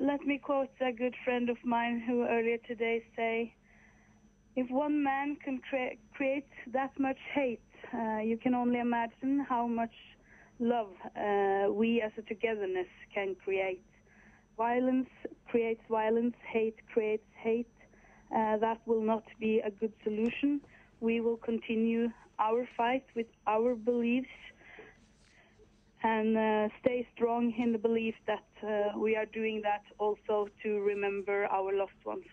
let me quote a good friend of mine who earlier today say, if one man can cre- create that much hate, uh, you can only imagine how much love uh, we as a togetherness can create. Violence creates violence, hate creates hate. Uh, that will not be a good solution. We will continue our fight with our beliefs and uh, stay strong in the belief that uh, we are doing that also to remember our loved ones.